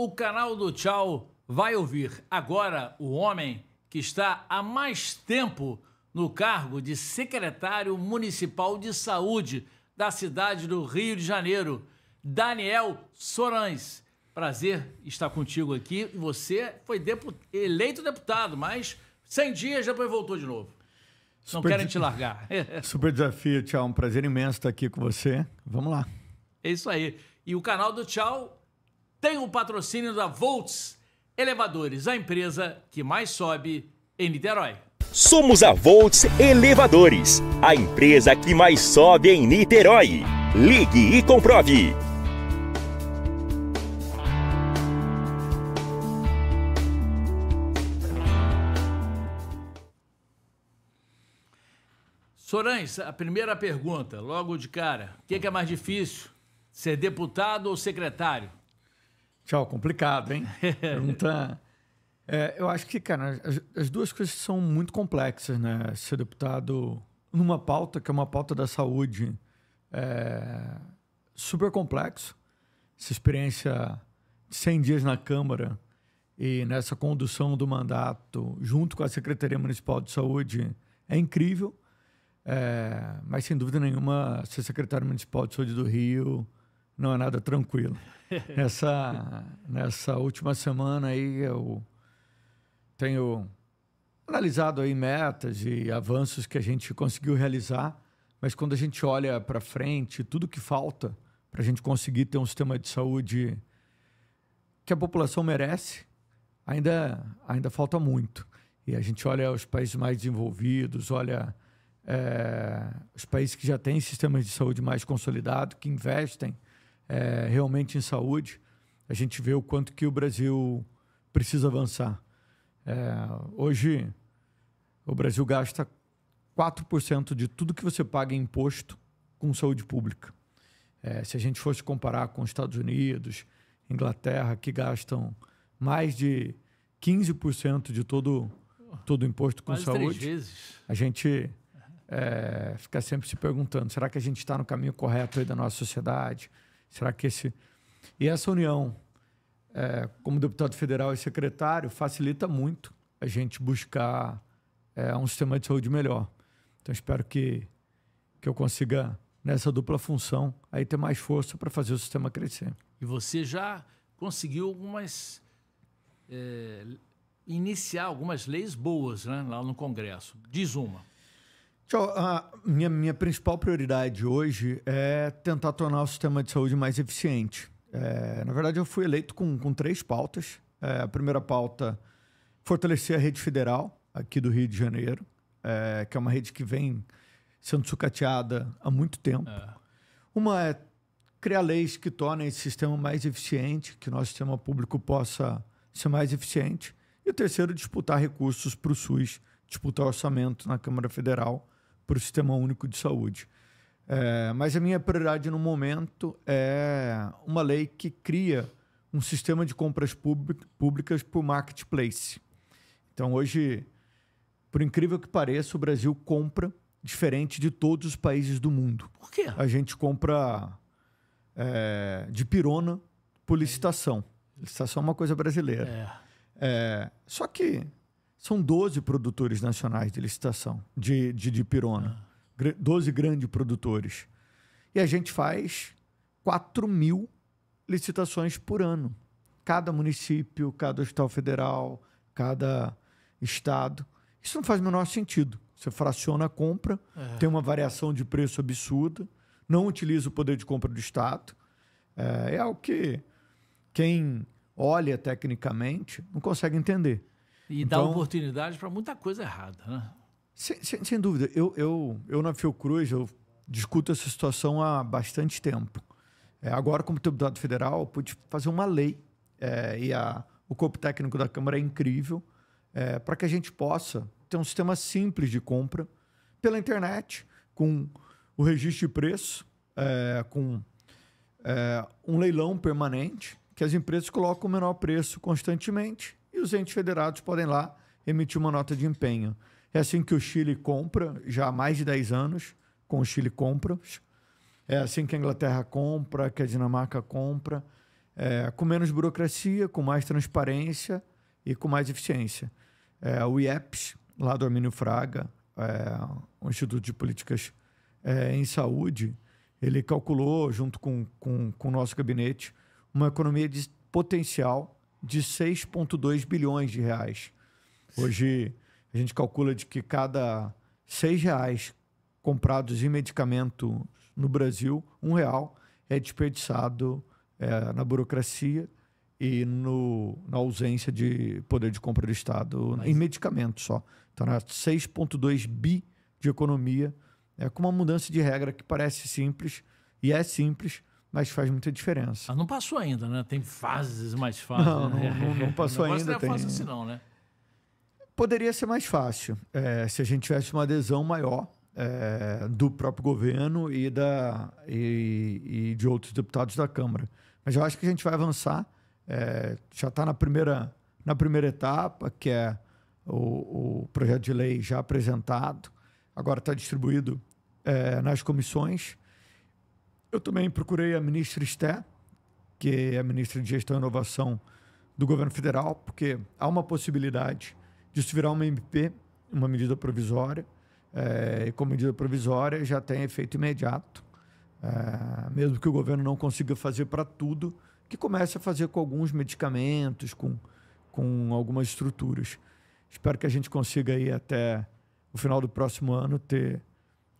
o canal do Tchau vai ouvir agora o homem que está há mais tempo no cargo de secretário municipal de saúde da cidade do Rio de Janeiro, Daniel Sorães. Prazer estar contigo aqui. Você foi depu eleito deputado, mas 100 dias depois voltou de novo. Não Super querem te largar. Super desafio, tchau. Um prazer imenso estar aqui com você. Vamos lá. É isso aí. E o canal do Tchau tem o patrocínio da Volts Elevadores, a empresa que mais sobe em Niterói. Somos a Volts Elevadores, a empresa que mais sobe em Niterói. Ligue e comprove. Sorães, a primeira pergunta, logo de cara. O que é, que é mais difícil, ser deputado ou secretário? Tchau, complicado, hein? Pergunta. É, eu acho que, cara, as, as, duas coisas são muito complexas, né? Ser deputado numa pauta que é uma pauta da saúde é super complexo. Essa experiência de 100 dias na Câmara e nessa condução do mandato junto com a Secretaria Municipal de Saúde é incrível. É, mas sem dúvida nenhuma, ser secretário municipal de saúde do Rio não é nada tranquilo. nessa, nessa última semana aí eu tenho analisado aí metas e avanços que a gente conseguiu realizar, mas quando a gente olha para frente, tudo que falta para a gente conseguir ter um sistema de saúde que a população merece, ainda, ainda falta muito. E a gente olha os países mais desenvolvidos, olha é, os países que já têm sistemas de saúde mais consolidados, que investem é, realmente em saúde, a gente vê o quanto que o Brasil precisa avançar. É, hoje, o Brasil gasta 4% de tudo que você paga em imposto com saúde pública. É, se a gente fosse comparar com os Estados Unidos, Inglaterra, que gastam mais de 15% de todo todo o imposto com Quase saúde, a gente é, fica sempre se perguntando: será que a gente está no caminho correto da nossa sociedade? Será que esse. E essa união, é, como deputado federal e secretário, facilita muito a gente buscar é, um sistema de saúde melhor. Então, espero que, que eu consiga, nessa dupla função, aí ter mais força para fazer o sistema crescer. E você já conseguiu algumas. É, iniciar algumas leis boas né, lá no Congresso. Diz uma. Tchau. A minha, minha principal prioridade hoje é tentar tornar o sistema de saúde mais eficiente. É, na verdade, eu fui eleito com, com três pautas. É, a primeira pauta, fortalecer a rede federal aqui do Rio de Janeiro, é, que é uma rede que vem sendo sucateada há muito tempo. É. Uma é criar leis que tornem esse sistema mais eficiente, que nosso sistema público possa ser mais eficiente. E o terceiro, disputar recursos para o SUS, disputar orçamento na Câmara Federal para o Sistema Único de Saúde. É, mas a minha prioridade no momento é uma lei que cria um sistema de compras públicas por marketplace. Então, hoje, por incrível que pareça, o Brasil compra diferente de todos os países do mundo. Por quê? A gente compra é, de pirona por licitação. Licitação é uma coisa brasileira. É. É, só que são 12 produtores nacionais de licitação de, de, de pirona. Ah. 12 grandes produtores. E a gente faz 4 mil licitações por ano. Cada município, cada hospital federal, cada estado. Isso não faz o menor sentido. Você fraciona a compra, é. tem uma variação de preço absurda, não utiliza o poder de compra do Estado. É, é algo que quem olha tecnicamente não consegue entender. E então, dá oportunidade para muita coisa errada, né? Sem, sem, sem, dúvida. Eu, eu, eu, na Fiocruz, eu discuto essa situação há bastante tempo. É, agora, como deputado federal, eu pude fazer uma lei é, e a, o corpo técnico da Câmara é incrível é, para que a gente possa ter um sistema simples de compra pela internet, com o registro de preço, é, com é, um leilão permanente, que as empresas colocam o menor preço constantemente e os entes federados podem lá emitir uma nota de empenho. É assim que o Chile compra, já há mais de 10 anos, com o Chile compra. É assim que a Inglaterra compra, que a Dinamarca compra. é, com menos burocracia, com mais transparência e com mais eficiência. É, o IEPS, lá do Armínio Fraga, é, o Instituto de Políticas é, em Saúde, ele calculou, junto com, com o nosso gabinete, uma economia de potencial de 6,2 bilhões de reais. Hoje, a gente calcula de que cada seis reais comprados em medicamento no Brasil, um real é desperdiçado é, na burocracia e no, na ausência de poder de compra do Estado Mas... em medicamentos só. Então, 6,2 bi de economia, é, com uma mudança de regra que parece simples, e é simples, mas faz muita diferença. Ah, não passou ainda, né? Tem fases mais fáceis. Não, né? não, não, não, passou ainda. Não é tem... fácil assim, não, né? Poderia ser mais fácil é, se a gente tivesse uma adesão maior é, do próprio governo e, da, e, e, de outros deputados da Câmara. Mas eu acho que a gente vai avançar. É, já está na primeira, na primeira etapa, que é o, o projeto de lei já apresentado. Agora está distribuído é, nas comissões. Eu também procurei a ministra Esté, que é a ministra de Gestão e Inovação do governo federal, porque há uma possibilidade disso virar uma MP, uma medida provisória é, e como medida provisória já tem efeito imediato, é, mesmo que o governo não consiga fazer para tudo, que comece a fazer com alguns medicamentos, com, com algumas estruturas. Espero que a gente consiga até o final do próximo ano ter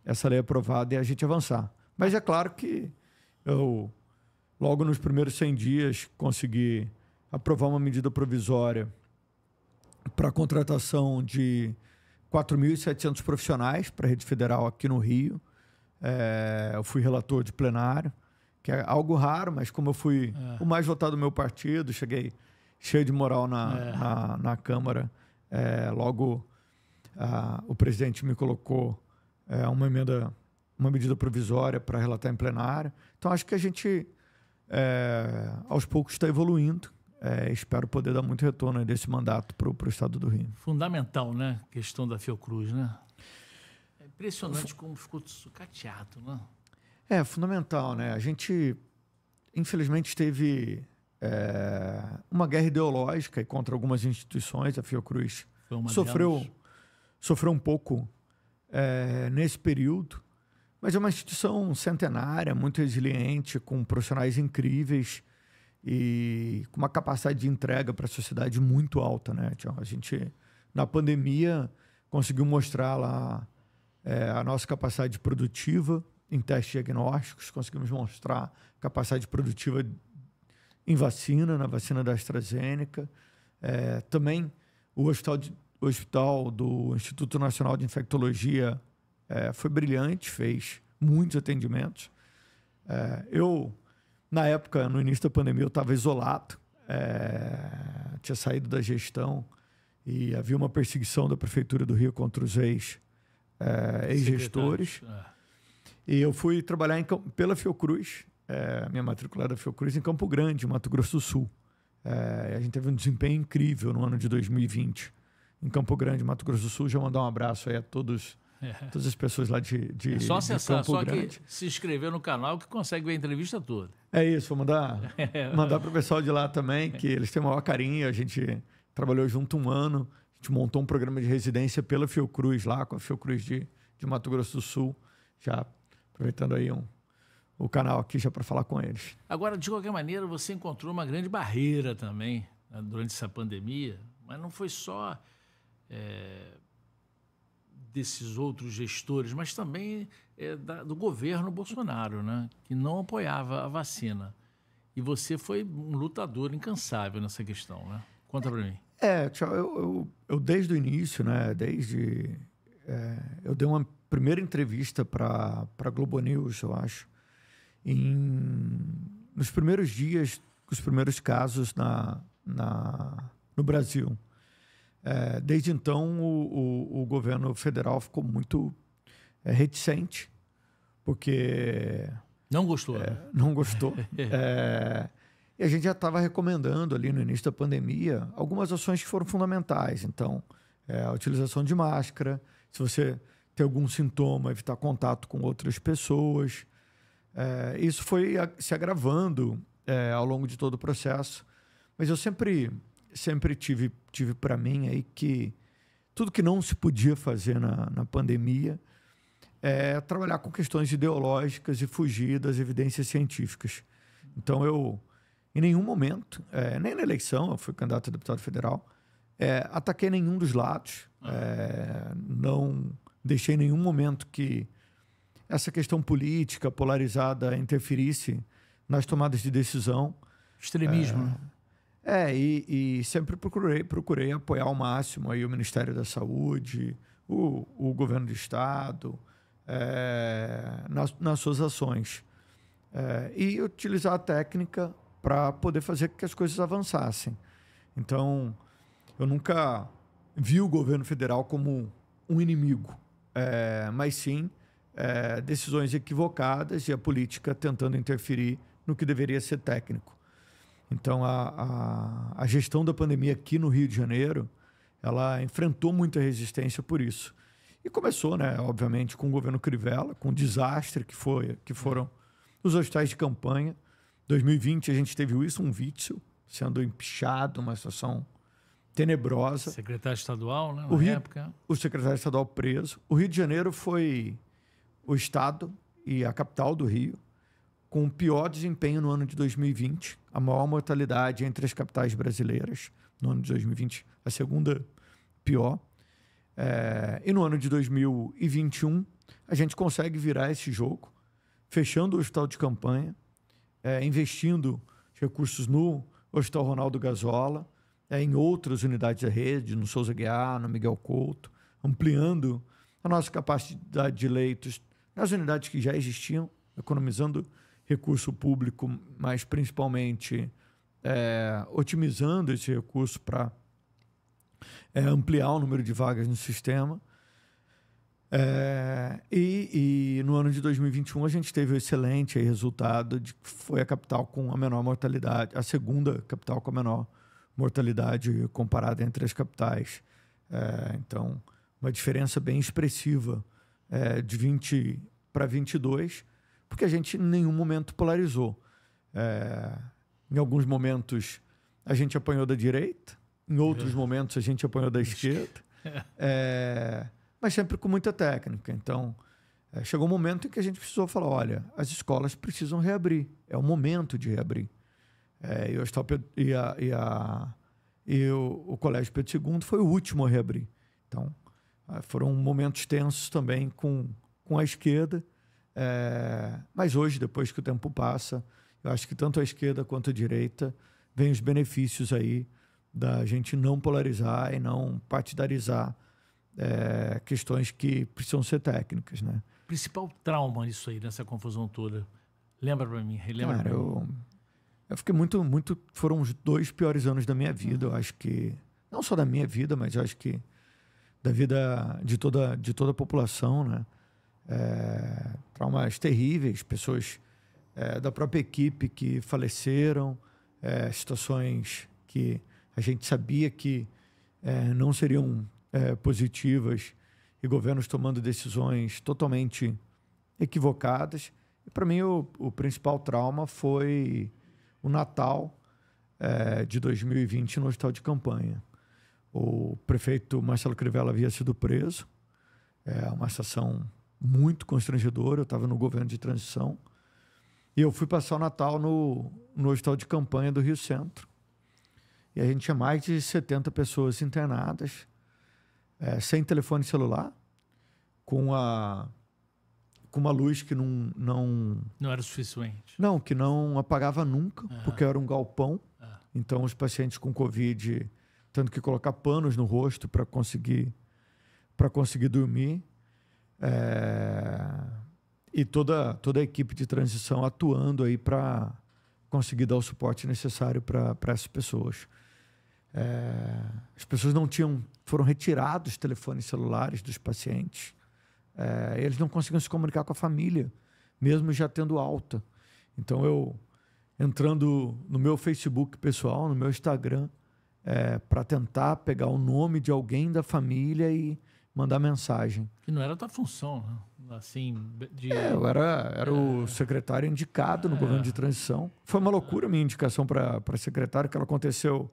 essa lei aprovada e a gente avançar. Mas é claro que eu, logo nos primeiros 100 dias, consegui aprovar uma medida provisória para a contratação de 4.700 profissionais para a rede federal aqui no Rio. É, eu fui relator de plenário, que é algo raro, mas como eu fui é. o mais votado do meu partido, cheguei cheio de moral na, é. na, na, Câmara. É, logo, a, o presidente me colocou é, uma emenda, uma medida provisória para relatar em plenário. Então, acho que a gente, é, aos poucos, está evoluindo é, espero poder dar muito retorno desse mandato para o estado do Rio. Fundamental, né? A questão da Fiocruz, né? É impressionante como ficou sucateado, né? É, fundamental, né? A gente, infelizmente, teve é, uma guerra ideológica contra algumas instituições. A Fiocruz sofreu, sofreu um pouco é, nesse período, mas é uma instituição centenária, muito resiliente, com profissionais incríveis e com uma capacidade de entrega para a sociedade muito alta, né? A gente, na pandemia, conseguiu mostrar lá é, a nossa capacidade produtiva em testes diagnósticos, conseguimos mostrar capacidade produtiva em vacina, na vacina da AstraZeneca. É, também o hospital, de, o hospital do Instituto Nacional de Infectologia é, foi brilhante, fez muitos atendimentos. É, eu na época, no início da pandemia, eu estava isolado, é, tinha saído da gestão e havia uma perseguição da Prefeitura do Rio contra os ex, é, ex-gestores. É. E eu fui trabalhar em, pela Fiocruz, é, minha matrícula da Fiocruz, em Campo Grande, Mato Grosso do Sul. A gente teve um desempenho incrível no ano de 2020 em Campo Grande, Mato Grosso do Sul. Já mandar um abraço aí a todos é. Todas as pessoas lá de, de É só acessar, só Grande. que se inscrever no canal que consegue ver a entrevista toda. É isso, vou mandar, mandar para o pessoal de lá também, que eles têm o maior carinho. A gente trabalhou junto um ano, a gente montou um programa de residência pela Fiocruz lá, com a Fiocruz de, de Mato Grosso do Sul, já aproveitando aí um, o canal aqui já para falar com eles. Agora, de qualquer maneira, você encontrou uma grande barreira também né, durante essa pandemia, mas não foi só. É desses outros gestores, mas também é, da, do governo Bolsonaro, né? que não apoiava a vacina. E você foi um lutador incansável nessa questão, né? Conta para mim. É, tchau, eu, eu, eu, desde o início, né? Desde. É, eu dei uma primeira entrevista para a Globo News, eu acho, em, nos primeiros dias, os primeiros casos na, na, no Brasil. É, desde então, o, o, o, governo federal ficou muito é, reticente, porque. Não gostou. É, né? Não gostou. É, e a gente já estava recomendando ali no início da pandemia algumas ações que foram fundamentais. Então, é, a utilização de máscara, se você tem algum sintoma, evitar contato com outras pessoas. É, isso foi se agravando é, ao longo de todo o processo. Mas eu sempre, sempre tive, tive para mim aí que tudo que não se podia fazer na, na pandemia é trabalhar com questões ideológicas e fugir das evidências científicas. Então eu, em nenhum momento, é, nem na eleição, eu fui candidato a deputado federal, é, ataquei nenhum dos lados, é, não deixei em nenhum momento que essa questão política polarizada interferisse nas tomadas de decisão. Extremismo. Né? É, e, e, sempre procurei, procurei apoiar ao máximo aí o Ministério da Saúde, o, o governo do Estado, é, nas, nas, suas ações. É, e utilizar a técnica para poder fazer que as coisas avançassem. Então, eu nunca vi o governo federal como um inimigo, é, mas sim é, decisões equivocadas e a política tentando interferir no que deveria ser técnico. Então, a, a, a, gestão da pandemia aqui no Rio de Janeiro, ela enfrentou muita resistência por isso. E começou, né, obviamente, com o governo Crivella, com o desastre que, foi, que foram os hospitais de campanha. 2020 a gente teve o Wilson Witzel sendo empichado, uma situação tenebrosa. Secretário estadual, né, na o Rio, época. O secretário estadual preso. O Rio de Janeiro foi o estado e a capital do Rio com o pior desempenho no ano de 2020, a maior mortalidade entre as capitais brasileiras no ano de 2020, a segunda pior. É, e no ano de 2021, a gente consegue virar esse jogo, fechando o hospital de campanha, é, investindo recursos no Hospital Ronaldo Gazola, é, em outras unidades da rede, no Souza Guiar, no Miguel Couto, ampliando a nossa capacidade de leitos nas unidades que já existiam, economizando recurso público, mas principalmente é, otimizando esse recurso para é, ampliar o número de vagas no sistema. É, e, e, no ano de 2021 a gente teve o um excelente resultado de que foi a capital com a menor mortalidade, a segunda capital com a menor mortalidade comparada entre as capitais. É, então, uma diferença bem expressiva é, de 20 para 22 porque a gente em nenhum momento polarizou. É, em alguns momentos a gente apanhou da direita, em outros uhum. momentos a gente apanhou da esquerda, é, mas sempre com muita técnica. Então, é, chegou um momento em que a gente precisou falar: olha, as escolas precisam reabrir, é o momento de reabrir. É, e, o, e, a, e, a, e o, o Colégio Pedro II foi o último a reabrir. Então, é, foram momentos tensos também com, com a esquerda. É, mas hoje, depois que o tempo passa, eu acho que tanto a esquerda quanto a direita vem os benefícios aí da gente não polarizar e não partidarizar é, questões que precisam ser técnicas, né? Principal trauma nisso aí, nessa confusão toda. Lembra para mim, relembra Cara, eu, eu fiquei muito, muito... Foram os dois piores anos da minha vida. Eu acho que... Não só da minha vida, mas eu acho que da vida de toda, de toda a população, né? É, traumas terríveis, pessoas é, da própria equipe que faleceram, é, situações que a gente sabia que é, não seriam é, positivas e governos tomando decisões totalmente equivocadas. E para mim o, o, principal trauma foi o Natal é, de 2020 no hospital de campanha. O prefeito Marcelo Crivella havia sido preso, é uma situação muito constrangedor. Eu estava no governo de transição. E eu fui passar o Natal no, no hospital de campanha do Rio Centro. E a gente tinha mais de 70 pessoas internadas, é, sem telefone celular, com a com uma luz que não não não era suficiente. Não, que não apagava nunca, uhum. porque era um galpão. Uhum. Então os pacientes com covid tendo que colocar panos no rosto para conseguir para conseguir dormir. É, e toda, toda a equipe de transição atuando aí para conseguir dar o suporte necessário para essas pessoas. É, as pessoas não tinham, foram retirados os telefones celulares dos pacientes. É, eles não conseguiam se comunicar com a família, mesmo já tendo alta. Então eu entrando no meu Facebook pessoal, no meu Instagram, é, para tentar pegar o nome de alguém da família e mandar mensagem. Que não era a tua função, né? assim, de... É, eu era, era o secretário indicado no É. governo de transição. Foi uma loucura a minha indicação para secretário, que ela aconteceu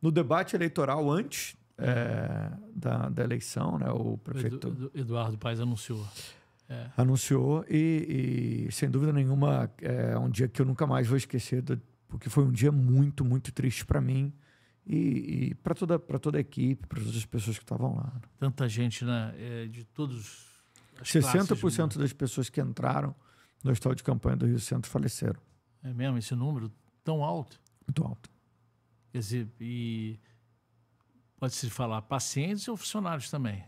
no debate eleitoral antes é, da, da eleição, né? O prefeito Edu- Edu- Eduardo Paes anunciou. anunciou e, e, sem dúvida nenhuma é um dia que eu nunca mais vou esquecer, do- porque foi um dia muito, muito triste para mim e, e para toda, para toda a equipe, para todas as pessoas que estavam lá. Tanta gente, né? é, de todos. as classes, 60% das pessoas que entraram no hospital de campanha do Rio Centro faleceram. É mesmo, esse número tão alto. Muito alto. Quer dizer, e pode-se falar pacientes ou funcionários também.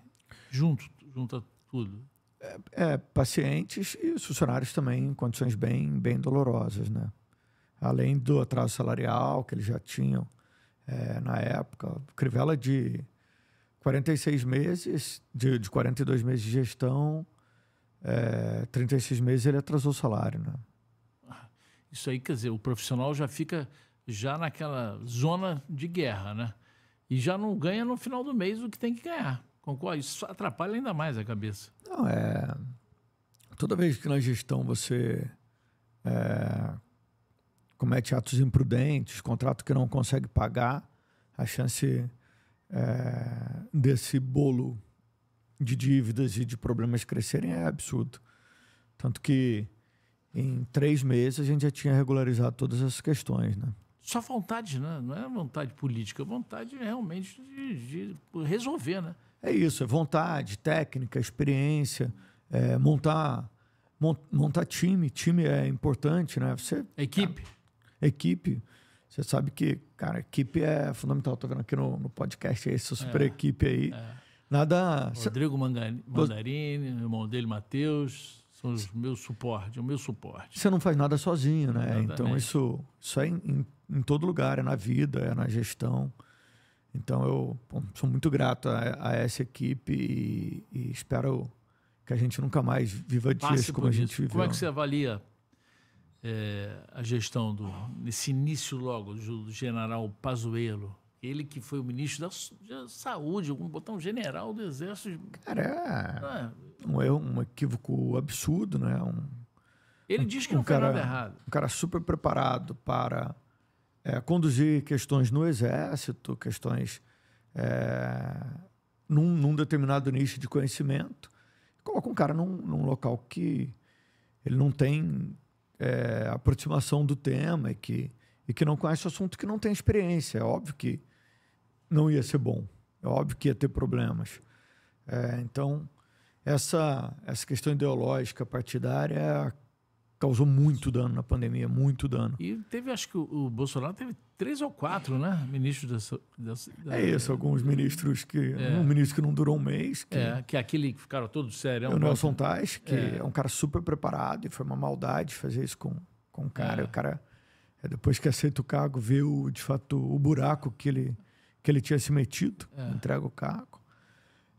Junto, junto a tudo. É, pacientes e os funcionários também em condições bem, bem dolorosas, né? Além do atraso salarial que eles já tinham é, na época, Crivella de 46 meses, de, de 42 meses de gestão, é, 36 meses ele atrasou o salário, né? Isso aí, quer dizer, o profissional já fica já naquela zona de guerra, né? E já não ganha no final do mês o que tem que ganhar. Concorda? Isso atrapalha ainda mais a cabeça. Não, é. Toda vez que na gestão você é, comete atos imprudentes, contrato que não consegue pagar, a chance é, desse bolo de dívidas e de problemas crescerem é absurdo. Tanto que em três meses a gente já tinha regularizado todas essas questões, né? Só vontade, né? Não é vontade política, é vontade realmente de, de resolver, né? É isso, é vontade, técnica, experiência, é, montar, mon- montar time. Time é importante, né? Você, Equipe. Equipe, você sabe que, cara, equipe é fundamental. Tô vendo aqui no, no podcast essa super equipe aí. Nada. cê- Rodrigo Mangani- Mandarini, o irmão dele, Matheus, são os meus suporte, o meu suporte. Você não faz nada sozinho, né? Exatamente. Então isso, isso é em, em, em todo lugar, é na vida, é na gestão. Então eu pô, sou muito grato a, a essa equipe e, e espero que a gente nunca mais viva dias como a gente isso. viveu. Como é que você avalia é, a gestão do nesse início logo do, general Pazuello? Ele que foi o ministro da, da Saúde, vamos botar um general do Exército. Cara, é um erro, um equívoco absurdo, né? Um, ele diz que um não cara, nada errado. um cara super preparado para é, conduzir questões no exército, questões é, num, num determinado nicho de conhecimento. Coloca um cara num, num local que ele não tem é, aproximação do tema e que, e que não conhece o assunto, que não tem experiência. É óbvio que não ia ser bom. É óbvio que ia ter problemas. É, então, essa, essa questão ideológica partidária causou muito dano na pandemia, muito dano. E teve, acho que o, o Bolsonaro teve três ou quatro, né? Ministros da, da, da É isso, alguns ministros que. Um ministro que não durou um mês, que É, que é aquele que ficaram todos sérios. é o Nelson Tais, que É. é. um cara super preparado e foi uma maldade fazer isso com, com o cara. É. O cara, é, depois que aceita o cargo, vê o, de fato o buraco que ele, que ele tinha se metido, É. entrega o cargo.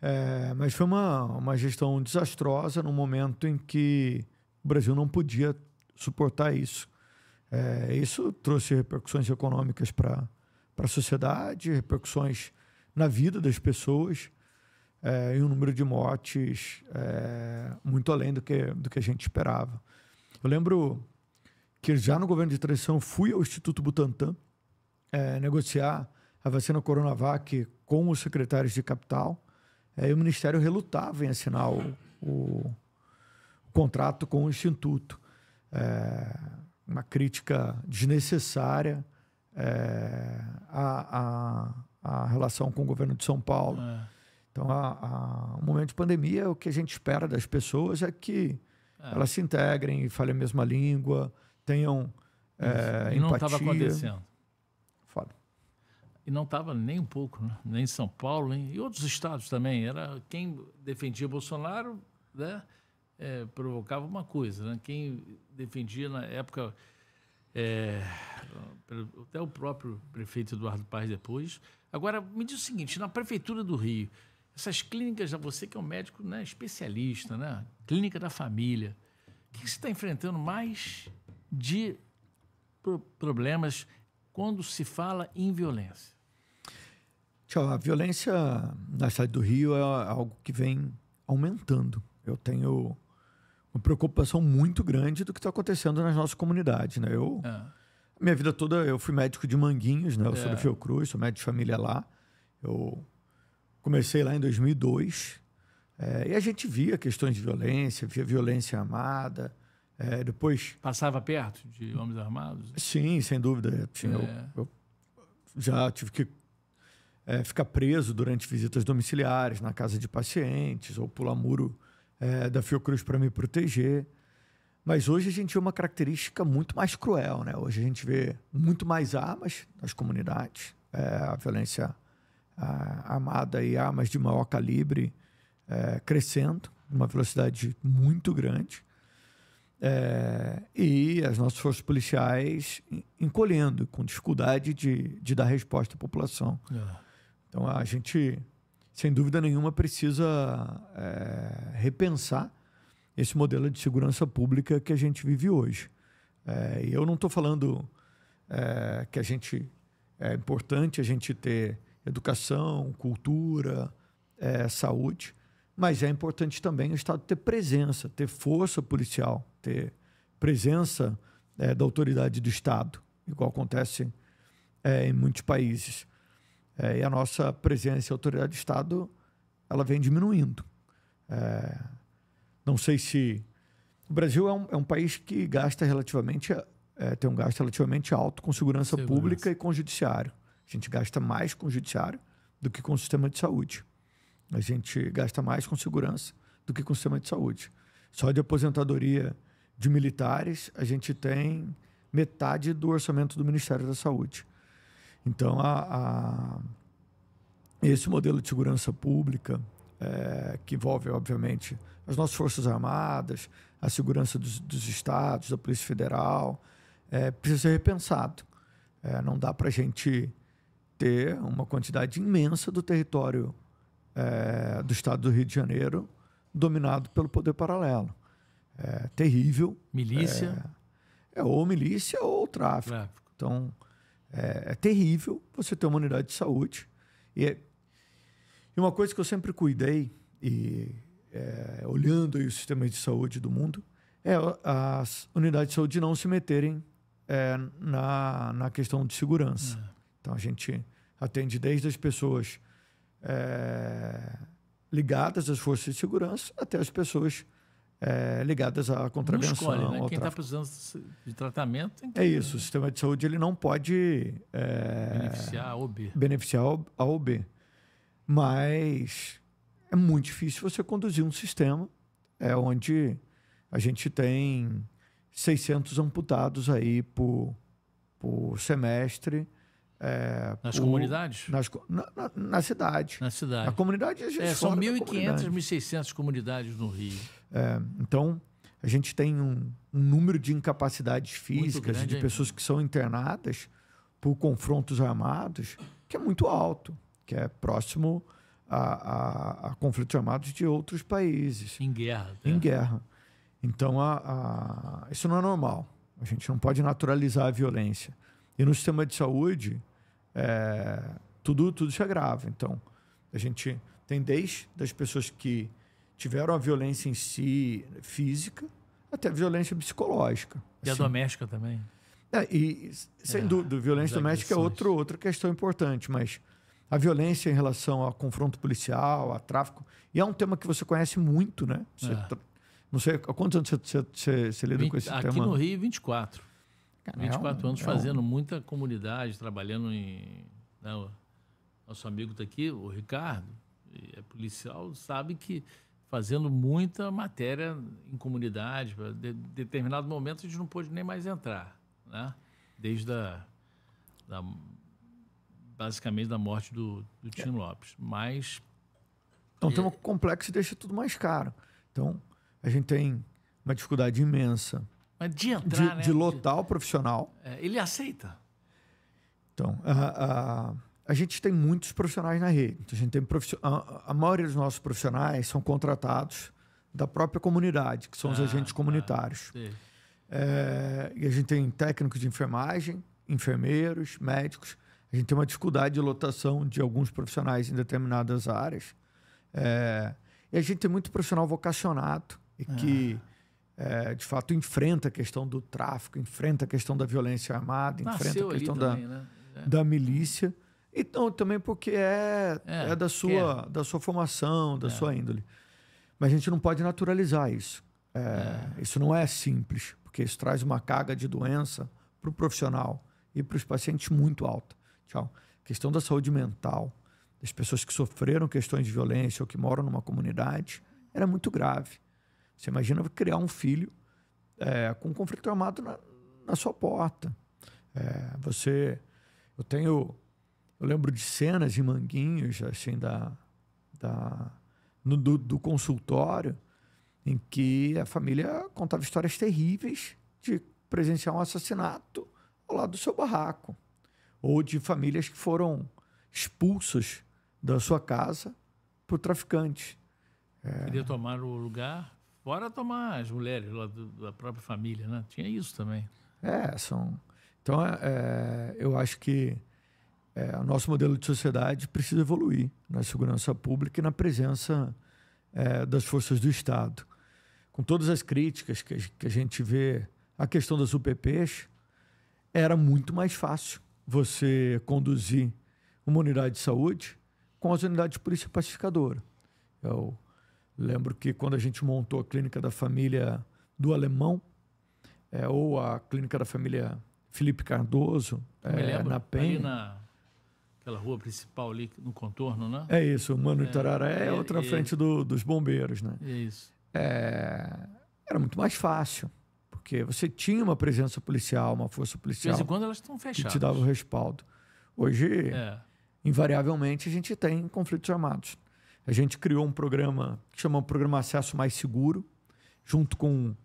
É, mas foi uma, uma gestão desastrosa no momento em que o Brasil não podia suportar isso. É, isso trouxe repercussões econômicas para a sociedade, repercussões na vida das pessoas é, e um número de mortes é, muito além do que, do que a gente esperava. Eu lembro que já no governo de transição fui ao Instituto Butantan é, negociar a vacina Coronavac com os secretários de capital. É, e o Ministério relutava em assinar o- o contrato com o Instituto. É, uma crítica desnecessária é, à, à, à relação com o governo de São Paulo. É. Então, a, a, um momento de pandemia, o que a gente espera das pessoas é que elas se integrem, falem a mesma língua, tenham é, e não estava acontecendo. Foda. E não estava nem um pouco, né? nem em São Paulo, nem em outros estados também. Era quem defendia Bolsonaro, né? É, provocava uma coisa, né? Quem defendia na época, é, até o próprio prefeito Eduardo Paz depois. Agora, me diz o seguinte, na prefeitura do Rio, essas clínicas, você que é um médico né, especialista, né? Clínica da família, o que você está enfrentando mais de pro- problemas quando se fala em violência? Tchau, a violência na cidade do Rio é algo que vem aumentando. Eu tenho uma preocupação muito grande do que está acontecendo nas nossas comunidades, né? Eu, É. minha vida toda, eu fui médico de Manguinhos, né? Eu sou É. do Fiocruz, sou médico de família lá. Eu comecei lá em 2002 é, e a gente via questões de violência, via violência armada. é, depois, Passava perto de homens armados? sim, sem dúvida, assim, eu- É. eu, já tive que é, ficar preso durante visitas domiciliares na casa de pacientes ou pular muro é, da Fiocruz para me proteger. Mas hoje a gente vê uma característica muito mais cruel, né? Hoje a gente vê muito mais armas nas comunidades, é, a violência ah, armada e armas de maior calibre é, crescendo, numa velocidade muito grande. É, e as nossas forças policiais en- encolhendo, com dificuldade de, de dar resposta à população. É. Então a gente, sem dúvida nenhuma, precisa é, repensar esse modelo de segurança pública que a gente vive hoje. É, eu não estou falando é, que a gente é importante a gente ter educação, cultura, é, saúde, mas é importante também o Estado ter presença, ter força policial, ter presença é, da autoridade do Estado, igual acontece é, em muitos países. É, e a nossa presença e autoridade do Estado ela vem diminuindo. É, não sei se. O Brasil é um, é um país que gasta relativamente. é, tem um gasto relativamente alto com segurança, Segurança. pública e com judiciário. A gente gasta mais com judiciário do que com o sistema de saúde. A gente gasta mais com segurança do que com o sistema de saúde. Só de aposentadoria de militares, a gente tem metade do orçamento do Ministério da Saúde. Então, a, a- esse modelo de segurança pública, é, que envolve, obviamente, as nossas Forças Armadas, a segurança dos, dos estados, da Polícia Federal, é, precisa ser repensado. É, não dá para a gente ter uma quantidade imensa do território é, do estado do Rio de Janeiro dominado pelo poder paralelo. É terrível. Milícia, É ou milícia ou tráfico. tráfico. Então, é, é terrível você ter uma unidade de saúde. E, é- e uma coisa que eu sempre cuidei, e é, olhando aí os sistemas de saúde do mundo, é as unidades de saúde não se meterem é, na, na questão de segurança. Então, a gente atende desde as pessoas é, ligadas às forças de segurança até as pessoas é, ligadas à Não contravenção. escolhe, né? Quem está precisando de tratamento tem que É isso, o sistema de saúde ele não pode é, beneficiar A ou B. beneficiar a ou B. Mas é muito difícil você conduzir um sistema é, onde a gente tem 600 amputados aí por, por semestre. É, Nas por- comunidades? nas na, na- na cidade. Na cidade. Na comunidade, a gente É, são fora da 1.500, comunidade. 1.600 comunidades no Rio. É, então, a gente tem um, um número de incapacidades físicas grande, de hein? pessoas que são internadas por confrontos armados que é muito alto, que é próximo a, a- a conflitos armados de outros países Em guerra. né? em guerra. Então, a- isso não é normal. A gente não pode naturalizar a violência. E no sistema de saúde, é, tudo, tudo se agrava. Então, a gente tem desde as pessoas que tiveram a violência em si física até a violência psicológica. E a Assim, doméstica também. é, e, sem É, dúvida, violência doméstica é outro, outra questão importante, mas a violência em relação a confronto policial, a tráfico, e é um tema que você conhece muito, né? Você É. tra- Não sei, há quantos anos você, você, você, lida com esse aqui tema? no Rio, 24. Cara, 24 é um- anos é um- fazendo muita comunidade, trabalhando em. né, o nosso amigo está aqui, o Ricardo, é policial, sabe que fazendo muita matéria em comunidade, de, determinado momento a gente não pôde nem mais entrar, né? Desde a, da, basicamente da morte do, do Tim Lopes. Mas É um tema complexo e deixa tudo mais caro. Então, a gente tem uma dificuldade imensa Mas de de, entrar, né? de lotar o profissional. É, ele aceita. Então, a, a, a gente tem muitos profissionais na rede. Então, a, gente tem profissi- a, a maioria dos nossos profissionais são contratados da própria comunidade, que são os Ah, agentes tá. comunitários. É, e a gente tem técnicos de enfermagem, enfermeiros, médicos. A gente tem uma dificuldade de lotação de alguns profissionais em determinadas áreas. É, e a gente tem muito profissional vocacionado e que é, de fato, enfrenta a questão do tráfico, enfrenta a questão da violência armada, Nasceu enfrenta a questão também, da, né? é. da milícia. Então, também porque é, é, é da, sua, da sua formação, da É. sua índole. Mas a gente não pode naturalizar isso. É, Isso não é simples, porque isso traz uma carga de doença para o profissional e para os pacientes muito alta. Tchau. questão da saúde mental, das pessoas que sofreram questões de violência ou que moram numa comunidade, era muito grave. Você imagina criar um filho é, com um conflito armado na, na sua porta. É, você. Eu tenho. Eu lembro de cenas em Manguinhos, assim, da, da, no- do, do consultório, em que a família contava histórias terríveis de presenciar um assassinato ao lado do seu barraco. Ou de famílias que foram expulsas da sua casa por traficantes. Queria tomar o lugar, fora tomar as mulheres lá do- da própria família, né? Tinha isso também. É, são. Então, é, é, eu acho que é, o nosso modelo de sociedade precisa evoluir na segurança pública e na presença é, das forças do Estado. Com todas as críticas que, a que a gente vê à questão das UPPs, era muito mais fácil você conduzir uma unidade de saúde com as unidades de polícia pacificadora. Eu lembro que quando a gente montou a clínica da família do Alemão, é, ou a clínica da família Felipe Cardoso, é, lembro, na Penha. na aquela rua principal ali no contorno, né? É isso, o Mano Itararé é, é, outra é. frente do- dos bombeiros, né? É isso. É, era muito mais fácil, porque você tinha uma presença policial, uma força De policial vez em quando elas estão que fechadas. te dava o respaldo. Hoje, É. invariavelmente, a gente tem conflitos armados. A gente criou um programa que chama Programa Acesso Mais Seguro, junto com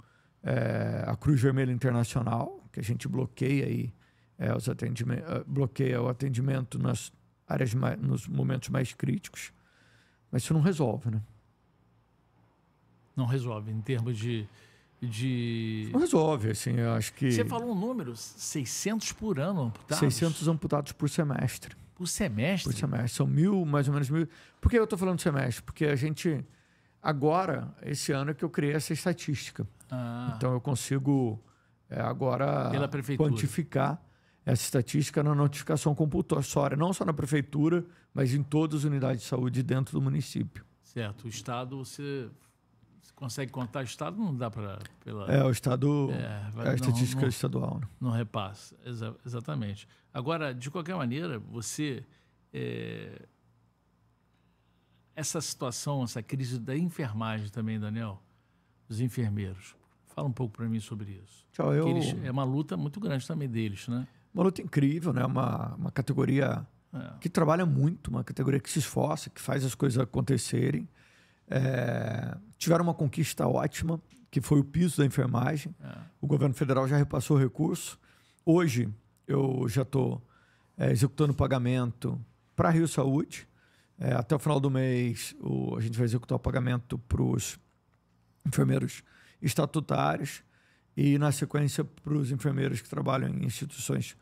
é, a Cruz Vermelha Internacional, que a gente bloqueia aí é, os atendimentos, bloqueia o atendimento nas áreas mais, nos momentos mais críticos. Mas isso não resolve, né? Não resolve em termos de. de... Não resolve, assim, eu acho que Você falou um número, 600 por ano amputados? 600 amputados por semestre. Por semestre? Por semestre. São mil, mais ou menos mil. Por que eu estou falando semestre? Porque a gente, agora, esse ano é que eu criei essa estatística. Ah, Então eu consigo é, agora quantificar essa estatística na notificação compulsória, não só na prefeitura, mas em todas as unidades de saúde dentro do município. certo. O Estado, você consegue contar o Estado? Não dá para. É o estado, É, vai- é a não- estatística não- estadual. né? Não repassa, Exa- exatamente. Agora, de qualquer maneira, você. é, Essa situação, essa crise da enfermagem também, Daniel, dos enfermeiros. Fala um pouco para mim sobre isso. Tchau, eu, eles- é uma luta muito grande também deles, né? uma luta incrível, né? Uma, uma categoria É. que trabalha muito, uma categoria que se esforça, que faz as coisas acontecerem. É, tiveram uma conquista ótima, que foi o piso da enfermagem. É. O governo federal já repassou o recurso. Hoje, eu já estou executando pagamento para Rio Saúde. É, até o final do mês, o- a gente vai executar o pagamento para os enfermeiros estatutários e, na sequência, para os enfermeiros que trabalham em instituições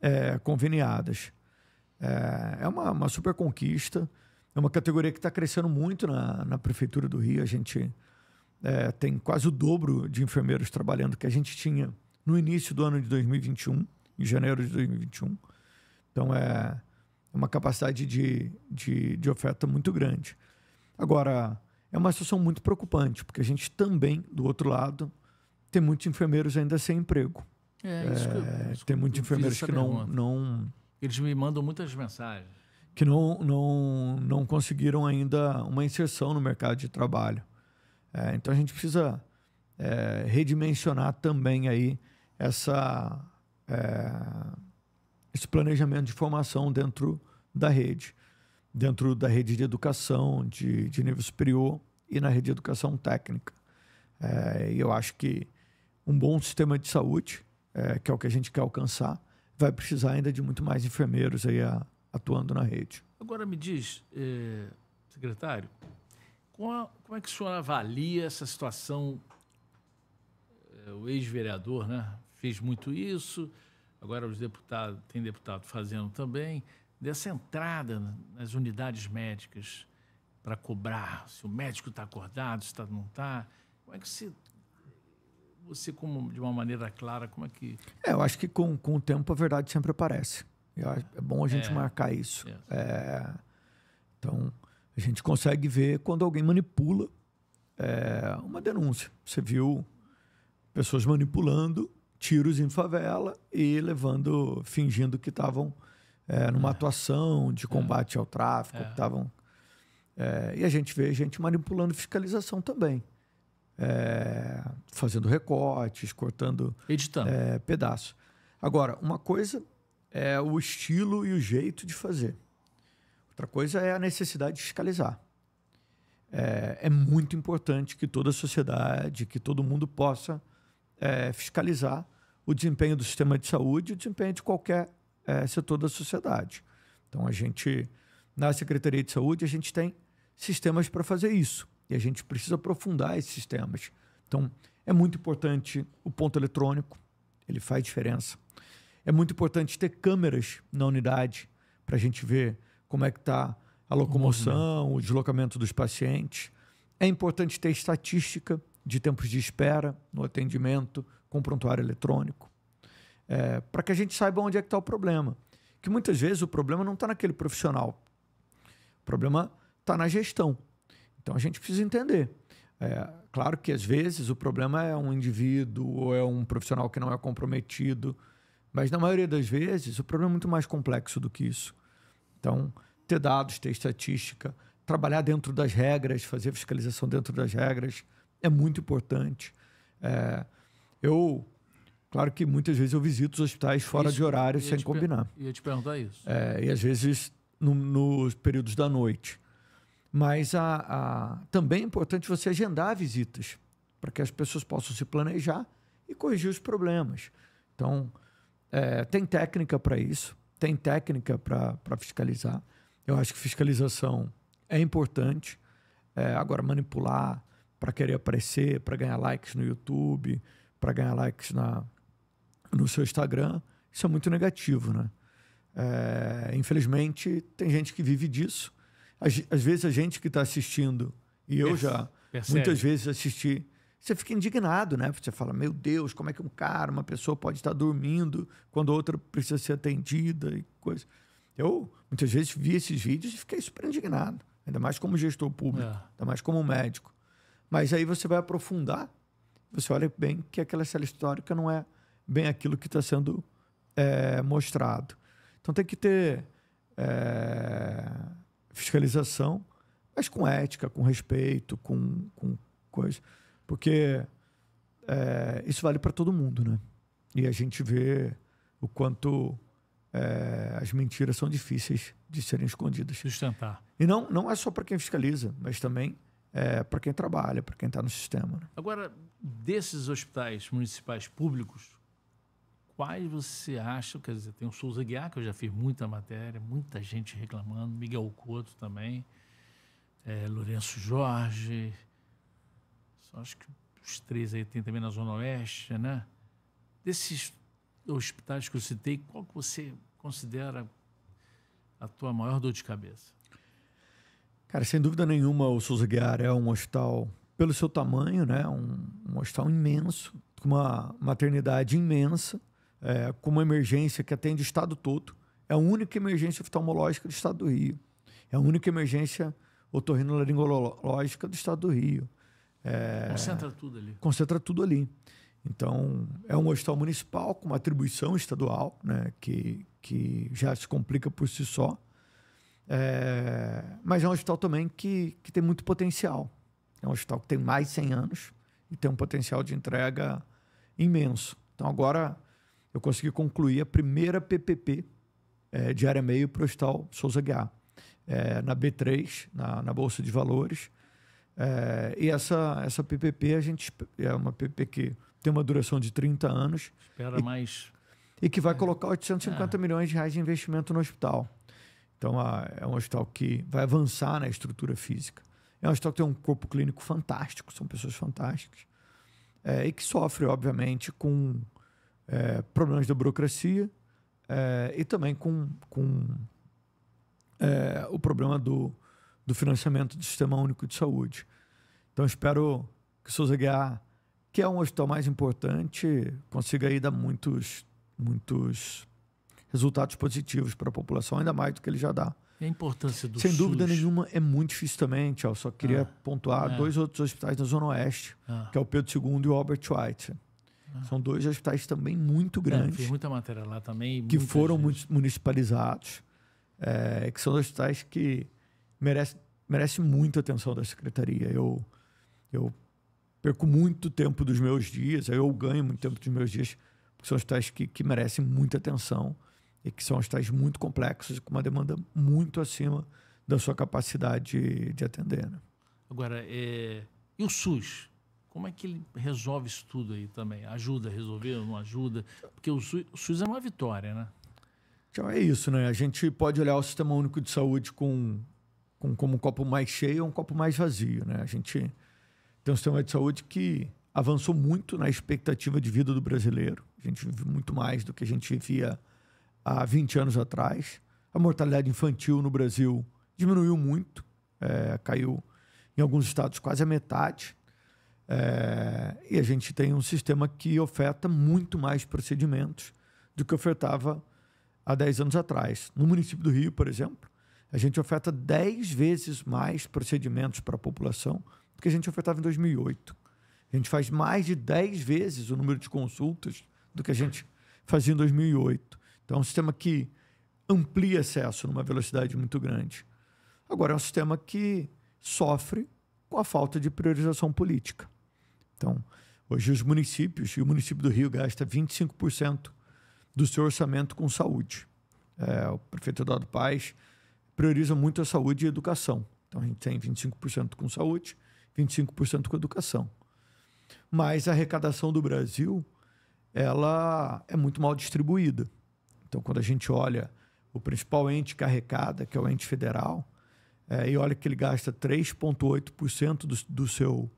é, conveniadas. É, é uma, uma super conquista. É uma categoria que está crescendo muito na, na Prefeitura do Rio. A gente é, tem quase o dobro de enfermeiros trabalhando que a gente tinha no início do ano de 2021, em janeiro de 2021. Então, é uma capacidade de, de, de oferta muito grande. Agora, é uma situação muito preocupante, porque a gente também, do outro lado, tem muitos enfermeiros ainda sem emprego. É, isso que eu- É, isso tem muitos enfermeiros que não, pergunta. não, Eles me mandam muitas mensagens. Que não, não, não conseguiram ainda uma inserção no mercado de trabalho. É, então a gente precisa é, redimensionar também aí essa, é, esse planejamento de formação dentro da rede, dentro da rede de educação de, de nível superior e na rede de educação técnica. É, e eu acho que um bom sistema de saúde, é, que é o que a gente quer alcançar, vai precisar ainda de muito mais enfermeiros aí a- atuando na rede. Agora me diz, eh, secretário, como, a- como é que o senhor avalia essa situação? Eh, o ex-vereador né, fez muito isso, agora os deputados, tem deputado fazendo também, dessa entrada na- nas unidades médicas para cobrar se o médico está acordado, se tá, não está. Como é que se. você, como de uma maneira clara, como é que. É, eu acho que com, com o tempo a verdade sempre aparece. É bom a gente é. marcar isso. É, então, a gente consegue ver quando alguém manipula é, uma denúncia. Você viu pessoas manipulando tiros em favela e levando, fingindo que estavam é, numa é. atuação de combate ao tráfico, que estavam. e a gente vê gente manipulando fiscalização também é, fazendo recortes, cortando Editando. É, pedaços. Agora, uma coisa é o estilo e o jeito de fazer. Outra coisa é a necessidade de fiscalizar. É, é muito importante que toda a sociedade, que todo mundo possa é, fiscalizar o desempenho do sistema de saúde e o desempenho de qualquer é, setor da sociedade. Então, a gente, na Secretaria de Saúde, a gente tem sistemas para fazer isso. E a gente precisa aprofundar esses sistemas. Então, é muito importante o ponto eletrônico, ele faz diferença. É muito importante ter câmeras na unidade para a gente ver como é que está a locomoção, o, o deslocamento dos pacientes. É importante ter estatística de tempos de espera no atendimento com prontuário eletrônico, é, para que a gente saiba onde é que está o problema. Que muitas vezes o problema não está naquele profissional, o problema está na gestão. Então a gente precisa entender. É, claro que às vezes o problema é um indivíduo ou é um profissional que não é comprometido, mas na maioria das vezes o problema é muito mais complexo do que isso. Então, ter dados, ter estatística, trabalhar dentro das regras, fazer fiscalização dentro das regras é muito importante. É, eu, claro que muitas vezes eu visito os hospitais fora isso, de horário sem combinar. Ia te perguntar isso. É, e às vezes no, nos períodos da noite. Mas a, a, também é importante você agendar visitas para que as pessoas possam se planejar e corrigir os problemas. Então, é, tem técnica para isso, tem técnica para fiscalizar. Eu acho que fiscalização é importante. É, agora, manipular para querer aparecer, para ganhar likes no YouTube, para ganhar likes na, no seu Instagram, isso é muito negativo, né? É, infelizmente, tem gente que vive disso às, às vezes a gente que está assistindo, e eu já Percebe. muitas vezes assisti, você fica indignado, né? Você fala, meu Deus, como é que um cara, uma pessoa pode estar dormindo quando outra precisa ser atendida e coisa. Eu muitas vezes vi esses vídeos e fiquei super indignado, ainda mais como gestor público, é. ainda mais como médico. Mas aí você vai aprofundar, você olha bem que aquela cela histórica não é bem aquilo que está sendo é, mostrado. Então tem que ter é, fiscalização, mas com ética, com respeito, com, com coisa. Porque é, isso vale para todo mundo, né? E a gente vê o quanto é, as mentiras são difíceis de serem escondidas. Sustentar. E não, não é só para quem fiscaliza, mas também é, para quem trabalha, para quem está no sistema. Né? Agora, desses hospitais municipais públicos, quais você acha? Quer dizer, tem o Souza Guiar, que eu já fiz muita matéria, muita gente reclamando, Miguel Couto também, é, Lourenço Jorge, acho que os três aí tem também na Zona Oeste, né? Desses hospitais que eu citei, qual que você considera a tua maior dor de cabeça? Cara, sem dúvida nenhuma, o Souza Guiar é um hospital, pelo seu tamanho, né? Um, um hospital imenso, com uma maternidade imensa, é, com uma emergência que atende o estado todo. É a única emergência oftalmológica do estado do Rio. É a única emergência otorrinolaringológica do estado do Rio. É, concentra tudo ali. Concentra tudo ali. Então, é um hospital municipal com uma atribuição estadual, né, que, que já se complica por si só. É, mas é um hospital também que, que tem muito potencial. É um hospital que tem mais de 100 anos e tem um potencial de entrega imenso. Então, agora, eu consegui concluir a primeira PPP é, de área meio para o Hospital Souza Guiar, é, na B3, na, na Bolsa de Valores. É, e essa, essa PPP, a gente é uma PPP que tem uma duração de 30 anos. Espera e, mais. E que vai é. colocar 850 é. milhões de reais de investimento no hospital. Então, a, é um hospital que vai avançar na estrutura física. É um hospital que tem um corpo clínico fantástico, são pessoas fantásticas. É, e que sofre, obviamente, com é, problemas da burocracia é, e também com, com o problema do, do financiamento do Sistema Único de Saúde. Então, espero que o Souza Guiar, que é um hospital mais importante, consiga aí dar muitos, muitos resultados positivos para a população, ainda mais do que ele já dá. E a importância do Sem SUS? dúvida nenhuma, é muito difícil também, Tchau. Só queria Ah, pontuar é. dois outros hospitais da Zona Oeste, Ah. que é o Pedro II e o Albert White. São dois hospitais também muito É, grandes, fiz muita matéria lá também. que foram mu- municipalizados, é, que são hospitais que merecem merece muita atenção da Secretaria. Eu, eu perco muito tempo dos meus dias, eu ganho muito tempo dos meus dias, porque são hospitais que, que merecem muita atenção e que são hospitais muito complexos e com uma demanda muito acima da sua capacidade de, de atender. né? Agora, é... e o SUS? Como é que ele resolve isso tudo aí também? Ajuda a resolver ou não ajuda? Porque o SUS, o SUS é uma vitória, né? Então é isso, né? A gente pode olhar o Sistema Único de Saúde com, com como um copo mais cheio ou um copo mais vazio, né? A gente tem um sistema de saúde que avançou muito na expectativa de vida do brasileiro. A gente vive muito mais do que a gente vivia há 20 anos atrás. A mortalidade infantil no Brasil diminuiu muito, é, caiu em alguns estados quase a metade. É, e a gente tem um sistema que oferta muito mais procedimentos do que ofertava há 10 anos atrás. No município do Rio, por exemplo, a gente oferta 10 vezes mais procedimentos para a população do que a gente ofertava em 2008. A gente faz mais de 10 vezes o número de consultas do que a gente fazia em 2008. Então, é um sistema que amplia acesso numa velocidade muito grande. Agora, é um sistema que sofre com a falta de priorização política. Então, hoje os municípios, e o município do Rio gasta 25% do seu orçamento com saúde. É, o prefeito Eduardo Paes prioriza muito a saúde e a educação. Então, a gente tem 25% com saúde, 25% com educação. Mas a arrecadação do Brasil, ela é muito mal distribuída. Então, quando a gente olha o principal ente que arrecada, que é o ente federal, é, e olha que ele gasta 3,8% do, do, seu,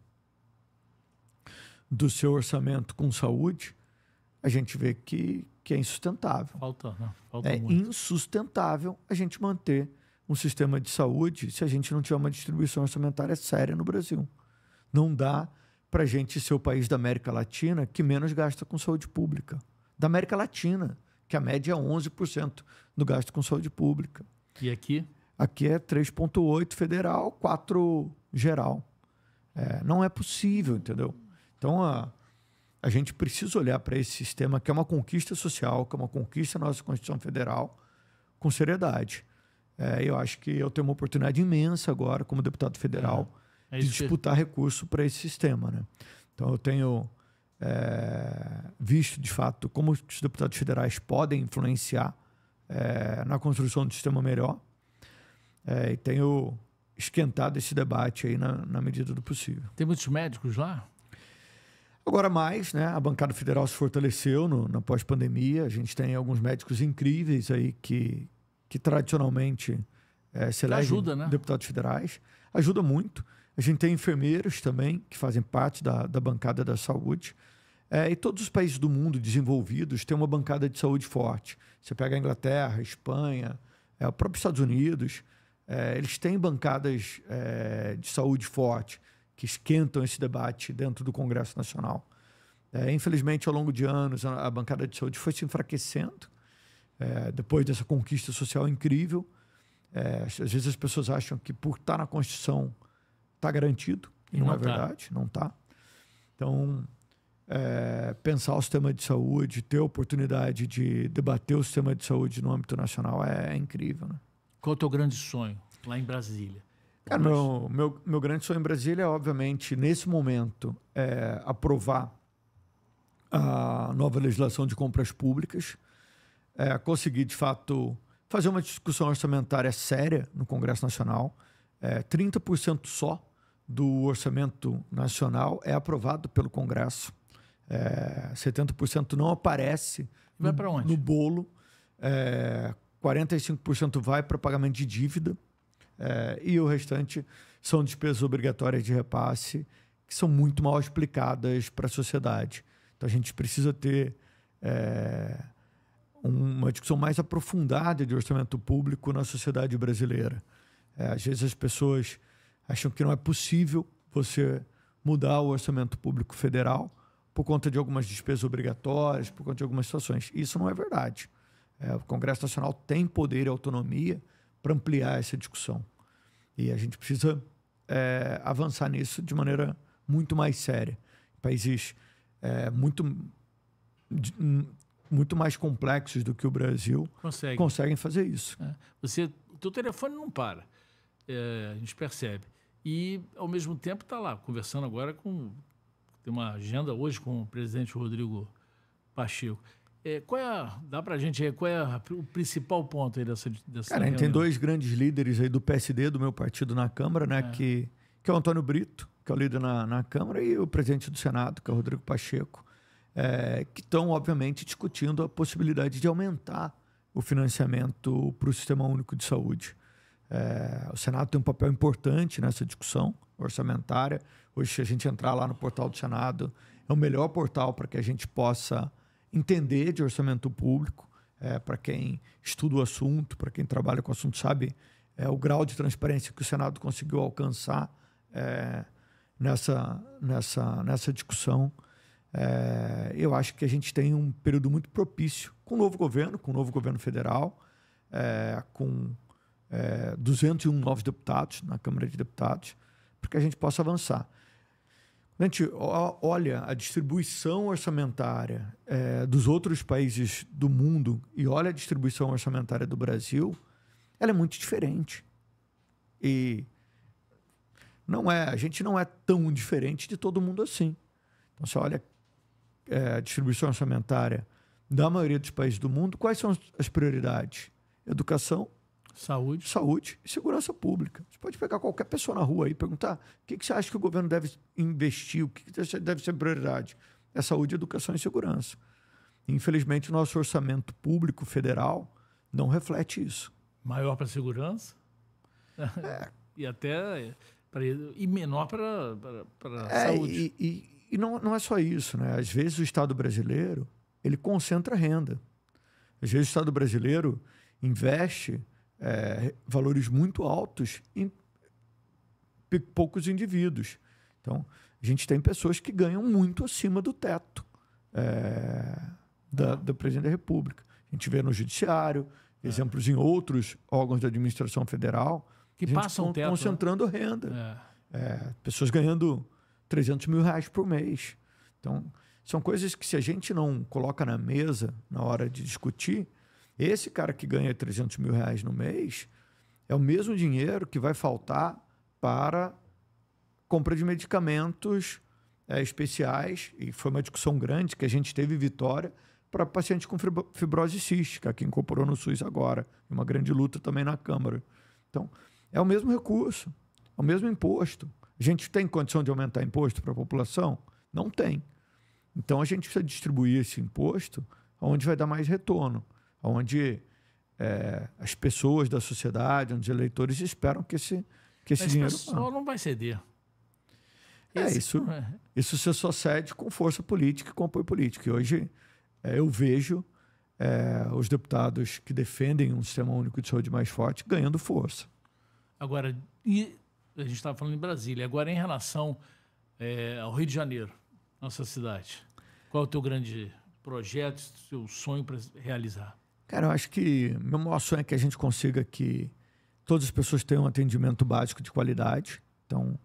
do seu orçamento com saúde, a gente vê que, que é insustentável. Falta, não, falta É muito. insustentável a gente manter um sistema de saúde se a gente não tiver uma distribuição orçamentária séria no Brasil. Não dá para a gente ser o país da América Latina que menos gasta com saúde pública. Da América Latina, que a média é 11% do gasto com saúde pública. E aqui? Aqui é 3,8 federal, 4 geral. É, não é possível, entendeu? Então, a, a gente precisa olhar para esse sistema, que é uma conquista social, que é uma conquista da nossa Constituição Federal, com seriedade. É, eu acho que eu tenho uma oportunidade imensa agora, como deputado federal, É de isso que- disputar recurso para esse sistema. Né? Então, eu tenho é, visto, de fato, como os deputados federais podem influenciar é, na construção de um sistema melhor. É, e tenho esquentado esse debate aí na, na medida do possível. Tem muitos médicos lá? Agora mais, né? A bancada federal se fortaleceu no, na pós-pandemia. A gente tem alguns médicos incríveis aí que, que tradicionalmente eh, se elegem Ajuda, né? deputados federais. Ajuda muito. A gente tem enfermeiros também que fazem parte da, da bancada da saúde. Eh, e todos os países do mundo desenvolvidos têm uma bancada de saúde forte. Você pega a Inglaterra, a Espanha, eh, o próprio Estados Unidos, eh, eles têm bancadas eh, de saúde forte que esquentam esse debate dentro do Congresso Nacional. É, infelizmente, ao longo de anos, a, a bancada de saúde foi se enfraquecendo é, depois dessa conquista social incrível. É, às vezes as pessoas acham que por estar na Constituição está garantido, e E não, não é tá. verdade, não está. Então, é, pensar o sistema de saúde, ter a oportunidade de debater o sistema de saúde no âmbito nacional é, é incrível. Né? Qual é o teu grande sonho lá em Brasília? Cara, meu, meu, meu grande sonho em Brasília é, obviamente, nesse momento, é, aprovar a nova legislação de compras públicas, é, conseguir, de fato, fazer uma discussão orçamentária séria no Congresso Nacional. É, 30% só do orçamento nacional é aprovado pelo Congresso. É, 70% não aparece Vai no, no bolo. É, 45% vai para pagamento de dívida. É, e o restante são despesas obrigatórias de repasse, que são muito mal explicadas para a sociedade. Então a gente precisa ter é, uma discussão mais aprofundada de orçamento público na sociedade brasileira. É, às vezes as pessoas acham que não é possível você mudar o orçamento público federal por conta de algumas despesas obrigatórias, por conta de algumas situações. Isso não é verdade. É, o Congresso Nacional tem poder e autonomia para ampliar essa discussão. E a gente precisa é, avançar nisso de maneira muito mais séria. Países é, muito, muito mais complexos do que o Brasil Consegue. conseguem fazer isso. É. Você, o teu telefone não para, é, a gente percebe. E, ao mesmo tempo, está lá, conversando agora com... Tem uma agenda hoje com o presidente Rodrigo Pacheco. É, qual é a, dá para a gente qual é a, o principal ponto aí dessa, dessa Cara, a gente tem dois grandes líderes aí do PSD, do meu partido na Câmara, né? É. Que, que é o Antônio Brito, que é o líder na, na Câmara, e o presidente do Senado, que é o Rodrigo Pacheco, é, que estão, obviamente, discutindo a possibilidade de aumentar o financiamento para o Sistema Único de Saúde. É, o Senado tem um papel importante nessa discussão orçamentária. Hoje, se a gente entrar lá no portal do Senado, é o melhor portal para que a gente possa entender de orçamento público. É, para quem estuda o assunto, para quem trabalha com o assunto, sabe é, o grau de transparência que o Senado conseguiu alcançar é, nessa, nessa, nessa discussão. É, eu acho que a gente tem um período muito propício com o novo governo, com o novo governo federal, é, com é, 201 novos deputados na Câmara de Deputados, para que a gente possa avançar. A gente olha a distribuição orçamentária é, dos outros países do mundo e olha a distribuição orçamentária do Brasil, ela é muito diferente. E não é, a gente não é tão diferente de todo mundo assim. Então, você olha é, distribuição orçamentária da maioria dos países do mundo, quais são as prioridades? Educação, Saúde. Saúde e segurança pública. Você pode pegar qualquer pessoa na rua e perguntar o que, que você acha que o governo deve investir, o que, que deve ser prioridade. É saúde, educação e segurança. Infelizmente, o nosso orçamento público federal não reflete isso. Maior para segurança? É. e até pra, e menor para, para, é, saúde. E, e, e, não, não é só isso. Né? Às vezes o Estado brasileiro ele concentra renda. Às vezes o Estado brasileiro investe é, valores muito altos em poucos indivíduos. Então, a gente tem pessoas que ganham muito acima do teto é, da, do presidente da República. A gente vê no judiciário, é. exemplos em outros órgãos da administração federal que passam teto, né? concentrando né? renda. É. é. pessoas ganhando 300 mil reais por mês. Então, são coisas que se a gente não coloca na mesa na hora de discutir, esse cara que ganha 300 mil reais no mês é o mesmo dinheiro que vai faltar para compra de medicamentos é, especiais, e foi uma discussão grande que a gente teve Vitória, para pacientes com fibrose cística, que incorporou no SUS agora, uma grande luta também na Câmara. Então, é o mesmo recurso, é o mesmo imposto. A gente tem condição de aumentar imposto para a população? Não tem. Então, a gente precisa distribuir esse imposto onde vai dar mais retorno onde é, as pessoas da sociedade, onde os eleitores esperam que esse, que esse Mas dinheiro. O pessoal não vai ceder. É, esse, isso, é. isso se só cede com força política e com apoio político. E hoje é, eu vejo é, os deputados que defendem um sistema único de saúde mais forte ganhando força. Agora, e a gente estava falando em Brasília, agora em relação é, ao Rio de Janeiro, nossa cidade, qual é o teu grande projeto, seu sonho para realizar? Cara, eu acho que meu maior sonho é que a gente consiga que todas as pessoas tenham um atendimento básico de qualidade. Então,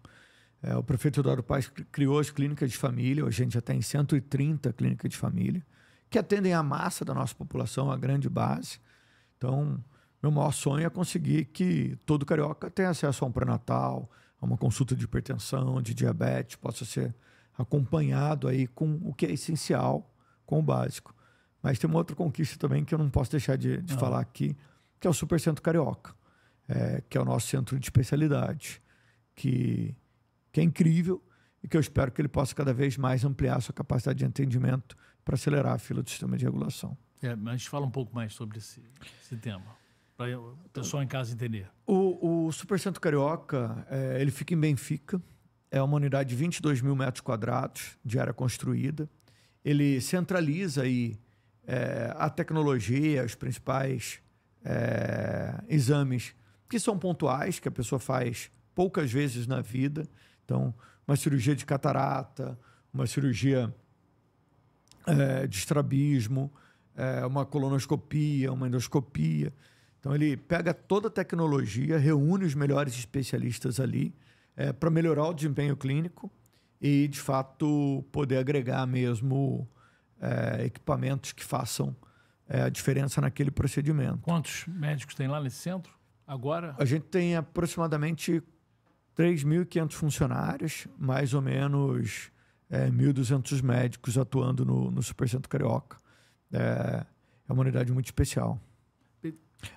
é, o prefeito Eduardo Paz criou as clínicas de família, hoje a gente já tem 130 clínicas de família, que atendem a massa da nossa população, a grande base. Então, meu maior sonho é conseguir que todo carioca tenha acesso a um pré-natal, a uma consulta de hipertensão, de diabetes, possa ser acompanhado aí com o que é essencial, com o básico. Mas tem uma outra conquista também que eu não posso deixar de, de ah. falar aqui, que é o Super Centro Carioca, é, que é o nosso centro de especialidade, que, que é incrível e que eu espero que ele possa cada vez mais ampliar sua capacidade de atendimento para acelerar a fila do sistema de regulação. É, mas a gente fala um pouco mais sobre esse, esse tema, para o pessoal em casa entender. O, o Super Centro Carioca, é, ele fica em Benfica, é uma unidade de 22 mil metros quadrados de área construída. Ele centraliza aí é, a tecnologia, os principais é, exames que são pontuais, que a pessoa faz poucas vezes na vida. Então, uma cirurgia de catarata, uma cirurgia é, de estrabismo, é, uma colonoscopia, uma endoscopia. Então ele pega toda a tecnologia, reúne os melhores especialistas ali é, para melhorar o desempenho clínico e, de fato, poder agregar mesmo é, equipamentos que façam é, a diferença naquele procedimento. Quantos médicos tem lá nesse centro? Agora? A gente tem aproximadamente 3.500 funcionários, mais ou menos é, 1.200 médicos atuando no, no Supercentro Carioca. É, é uma unidade muito especial.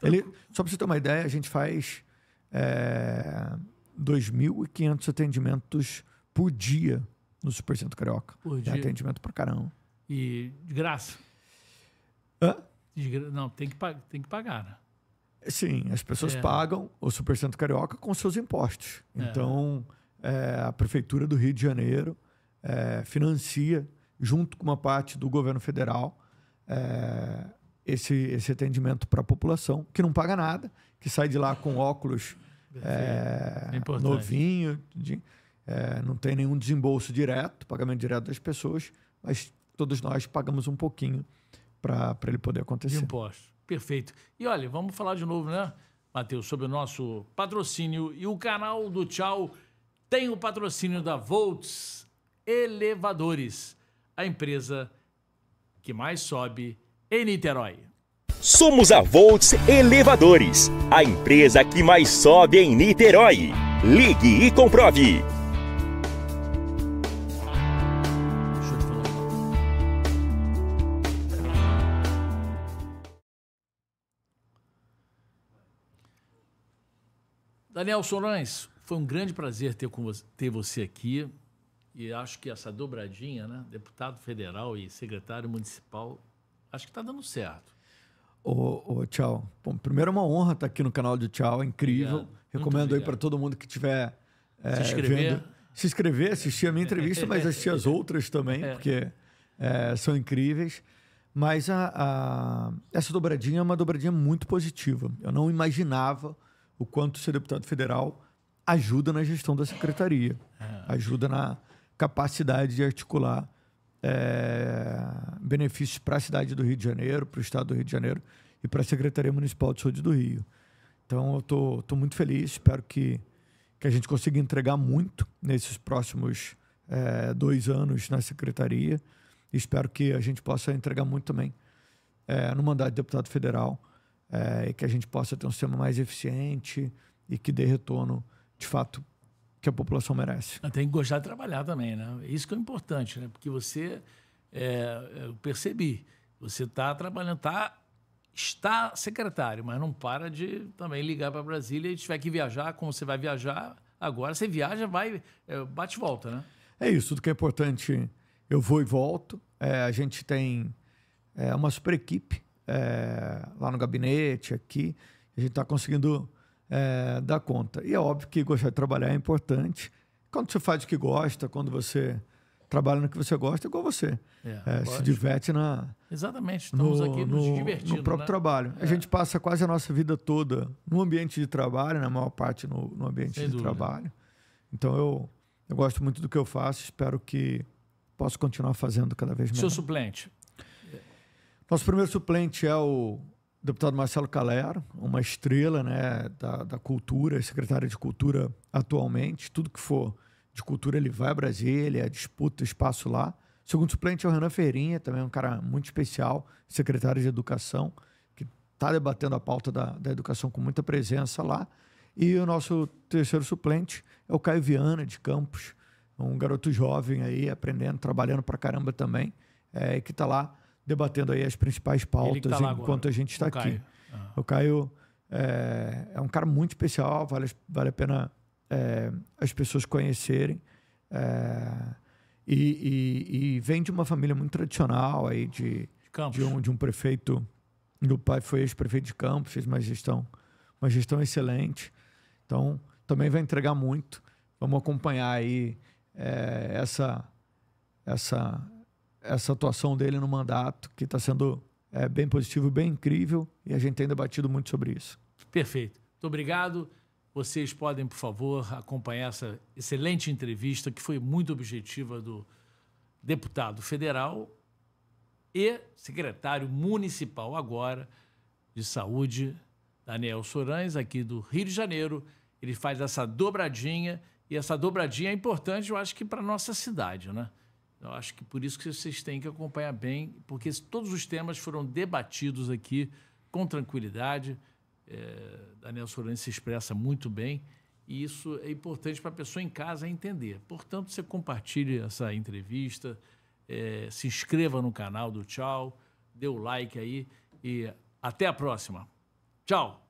Ele, só para você ter uma ideia, a gente faz é, 2.500 atendimentos por dia no Supercentro Carioca. Por É dia. atendimento pra caramba. E de graça? Hã? De gra- Não, tem que, tem que pagar, né? Sim, as pessoas É. pagam o Supercentro Carioca com seus impostos. É. Então, é, a Prefeitura do Rio de Janeiro é, financia, junto com uma parte do governo federal, é, esse, esse atendimento para a população, que não paga nada, que sai de lá com óculos é, É novinho, de- é, não tem nenhum desembolso direto, pagamento direto das pessoas, mas todos nós pagamos um pouquinho para ele poder De acontecer. impostos. Perfeito. E olha, vamos falar de novo, né, Matheus, sobre o nosso patrocínio. E o canal do Tchau tem o patrocínio da Volts Elevadores, a empresa que mais sobe em Niterói. Somos a Volts Elevadores, a empresa que mais sobe em Niterói. Ligue e comprove. Daniel Sorães, foi um grande prazer ter, com você, ter você aqui. E acho que essa dobradinha, né? Deputado federal e secretário municipal, acho que está dando certo. Ô, tchau. Bom, primeiro é uma honra estar aqui no canal do Tchau, é incrível. Obrigado. Recomendo aí para todo mundo que tiver é, Se inscrever. vendo- se inscrever, assistir a minha entrevista, mas assistir as outras também, É. porque é, são incríveis. Mas a, a- essa dobradinha é uma dobradinha muito positiva. Eu não imaginava o quanto ser deputado federal ajuda na gestão da secretaria, É. ajuda na capacidade de articular é, benefícios para a cidade do Rio de Janeiro, para o estado do Rio de Janeiro e para a Secretaria Municipal de Saúde do Rio. Então, eu tô, tô muito feliz, espero que, que a gente consiga entregar muito nesses próximos é, dois anos na Secretaria. Espero que a gente possa entregar muito também é, no mandato de deputado federal é, e que a gente possa ter um sistema mais eficiente e que dê retorno, de fato, que a população merece. Tem que gostar de trabalhar também, né? Isso que é importante, né? Porque você, é, eu percebi, você está trabalhando, tá, está secretário, mas não para de também ligar para Brasília e tiver que viajar, como você vai viajar agora, você viaja, vai, é, bate e volta, né? É isso, tudo que é importante, eu vou e volto. É, a gente tem é, uma super equipe é, lá no gabinete, aqui. A gente está conseguindo é, conta. E é óbvio que gostar de trabalhar é importante. Quando você faz o que gosta, quando você trabalha no que você gosta, é igual você. É, É, se diverte na, Exatamente, estamos no, aqui nos no- divertindo, no próprio né? trabalho. A gente passa quase a nossa vida toda no ambiente de trabalho, na maior parte no, no ambiente Sem de dúvida. trabalho. Então eu, eu gosto muito do que eu faço, espero que possa continuar fazendo cada vez Seu melhor. suplente, Nosso primeiro suplente é o deputado Marcelo Calero, uma estrela né, da, da cultura, secretário de cultura atualmente. Tudo que for de cultura ele vai a Brasília, disputa espaço lá. O segundo suplente é o Renan Ferrinha, também um cara muito especial, secretário de educação, que está debatendo a pauta da, da educação com muita presença lá. E o nosso terceiro suplente é o Caio Viana, de Campos, um garoto jovem aí, aprendendo, trabalhando pra caramba também, é, que está lá debatendo aí as principais ele pautas tá lá agora, enquanto a gente está aqui. Ah, O Caio é, é um cara muito especial, vale, vale a pena é, as pessoas conhecerem. É, e, e- e vem de uma família muito tradicional aí de, de um, de um prefeito. Meu pai foi ex-prefeito de Campos, fez uma gestão, uma gestão excelente. Então, também vai entregar muito. Vamos acompanhar aí é, essa, essa, essa atuação dele no mandato, que está sendo é, bem positivo, bem incrível, e a gente tem debatido muito sobre isso. Perfeito. Muito obrigado. Vocês podem, por favor, acompanhar essa excelente entrevista que foi muito objetiva do deputado federal e secretário municipal agora de saúde, Daniel Sorães, aqui do Rio de Janeiro. Ele faz essa dobradinha e essa dobradinha é importante, eu acho que para nossa cidade, né? Eu acho que por isso que vocês têm que acompanhar bem, porque todos os temas foram debatidos aqui com tranquilidade. É, Daniel Sorani se expressa muito bem e isso é importante para a pessoa em casa entender. Portanto, você compartilhe essa entrevista, é, se inscreva no canal do Tchau, dê o like aí e até a próxima. Tchau!